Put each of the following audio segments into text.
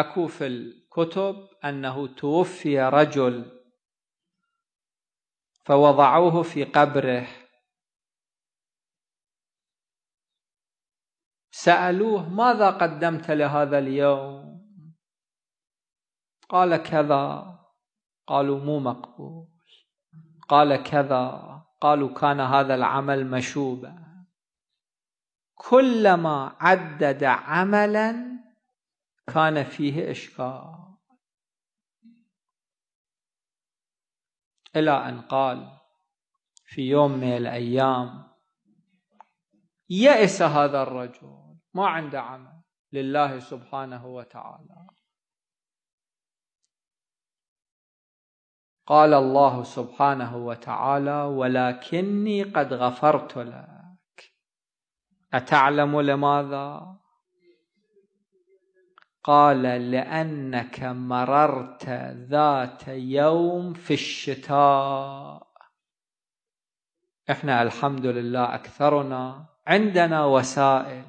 أكو في الكتب أنه توفي رجل فوضعوه في قبره. سألوه ماذا قدمت لهذا اليوم؟ قال كذا. قالوا مو مقبول. قال كذا. قالوا كان هذا العمل مشوبا. كلما عدد عملا كان فيه إشكال. إلى أن قال في يوم من الأيام يأس هذا الرجل ما عنده عمل لله سبحانه وتعالى. قال الله سبحانه وتعالى ولكني قد غفرت لك. أتعلم لماذا؟ قال لأنك مررت ذات يوم في الشتاء. إحنا الحمد لله أكثرنا عندنا وسائل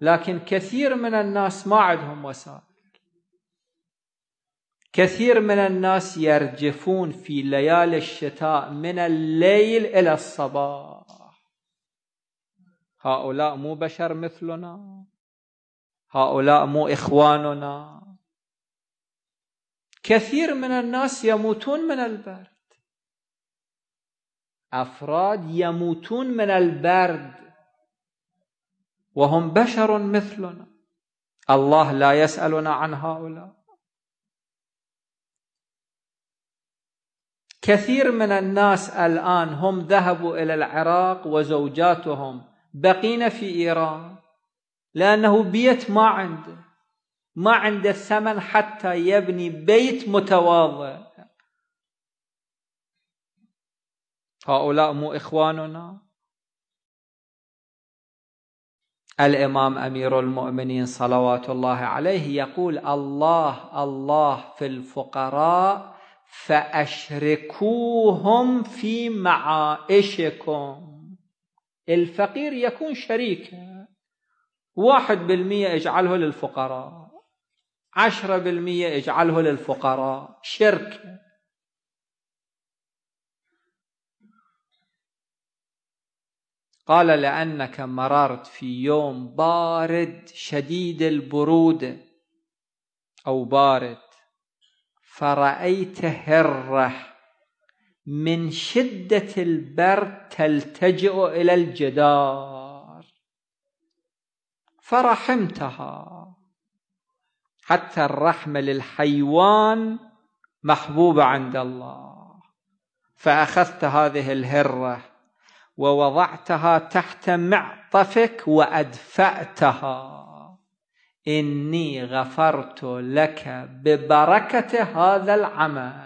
لكن كثير من الناس ما عندهم وسائل. كثير من الناس يرجفون في ليالي الشتاء من الليل إلى الصباح. هؤلاء مو بشر مثلنا. هؤلاء مو إخواننا. كثير من الناس يموتون من البرد. أفراد يموتون من البرد. وهم بشر مثلنا. الله لا يسألنا عن هؤلاء. كثير من الناس الآن هم ذهبوا إلى العراق وزوجاتهم بقين في إيران. لأنه بيت ما عنده ما عنده ثمن حتى يبني بيت متواضع. هؤلاء مو إخواننا؟ الإمام أمير المؤمنين صلوات الله عليه يقول الله الله في الفقراء فأشركوهم في معائشكم. الفقير يكون شريكا. واحد بالمية اجعله للفقراء. عشرة بالمية اجعله للفقراء. شرك. قال لأنك مررت في يوم بارد شديد البرودة أو بارد. فرأيت هرة من شدة البرد تلتجئ إلى الجدار. فرحمتها. حتى الرحمة للحيوان محبوبة عند الله. فأخذت هذه الهرة ووضعتها تحت معطفك وأدفأتها. إني غفرت لك ببركة هذا العمل.